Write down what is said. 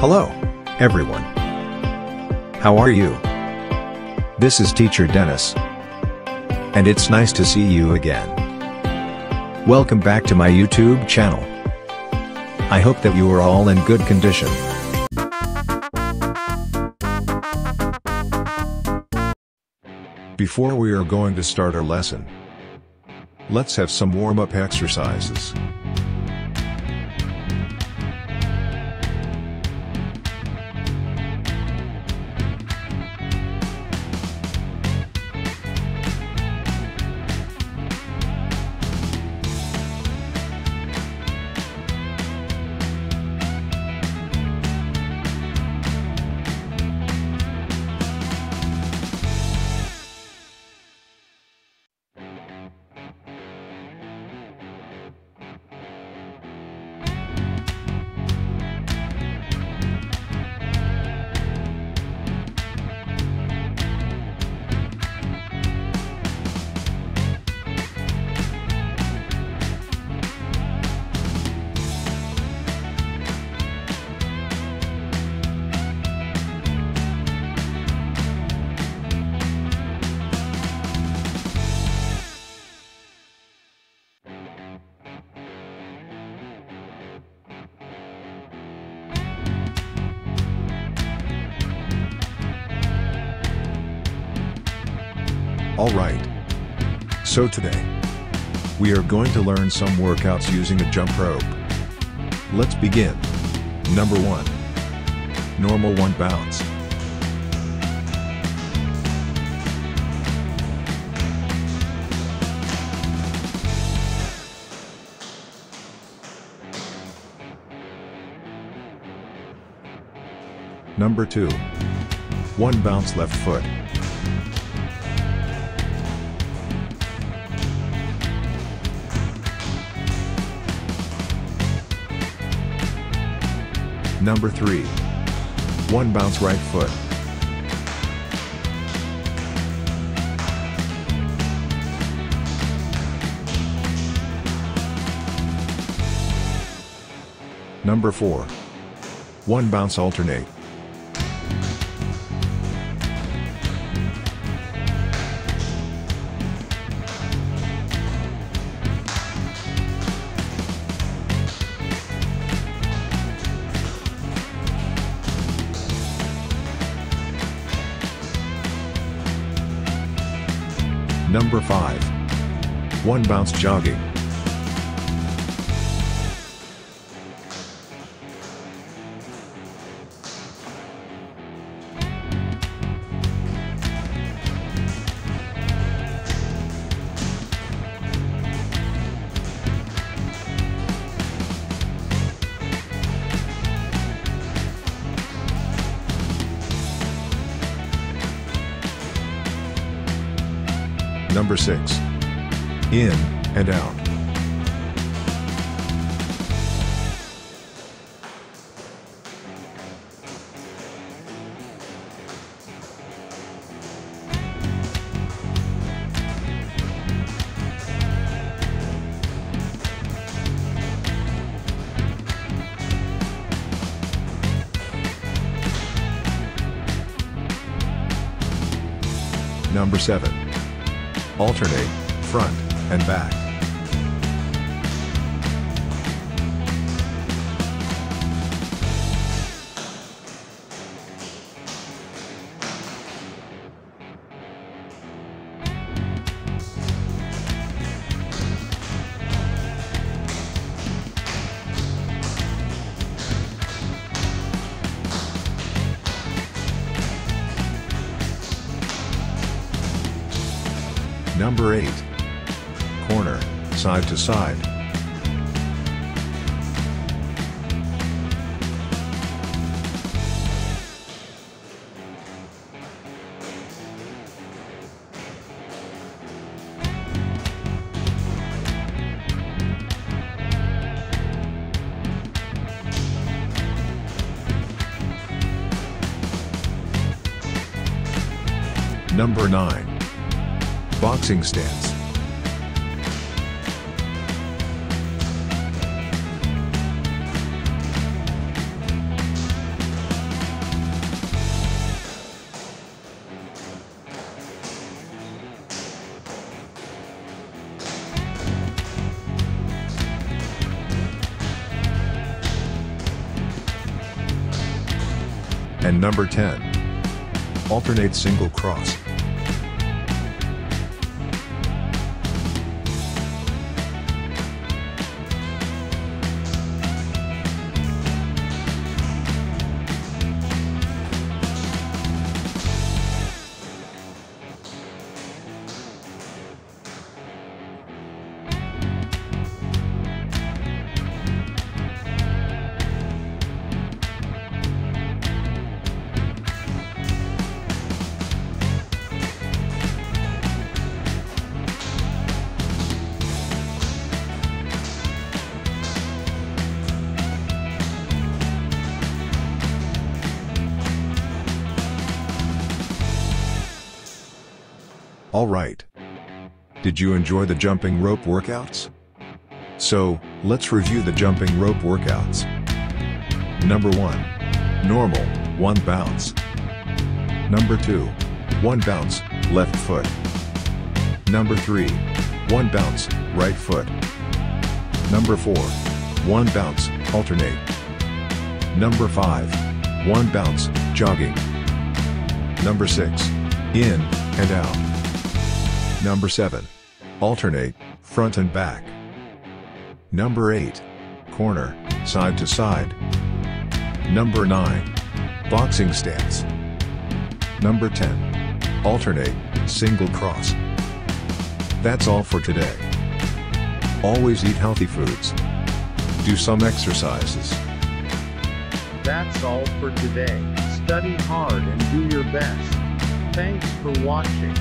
Hello, everyone. How are you? This is Teacher Dennis. And it's nice to see you again. Welcome back to my YouTube channel. I hope that you are all in good condition. Before we are going to start our lesson, let's have some warm-up exercises. Alright. So today, we are going to learn some workouts using a jump rope. Let's begin. Number 1. Normal 1 bounce. Number 2. 1 bounce left foot. Number 3. 1 bounce right foot. Number 4. 1 bounce alternate. Number 5. 1 bounce jogging. Number 6. In and out. Number 7. Alternate, front, and back. Number 8. Corner, side to side. Number 9. Boxing stance. and number 10. Alternate single cross. Alright. Did you enjoy the jumping rope workouts? So, let's review the jumping rope workouts. Number 1. Normal, 1 bounce. Number 2. 1 bounce, left foot. Number 3. 1 bounce, right foot. Number 4. 1 bounce, alternate. Number 5. 1 bounce, jogging. Number 6. In, and out. Number 7. Alternate, front and back. Number 8. Corner, side to side. Number 9. Boxing stance. Number 10. Alternate, single cross. That's all for today. Always eat healthy foods. Do some exercises. That's all for today. Study hard and do your best. Thanks for watching.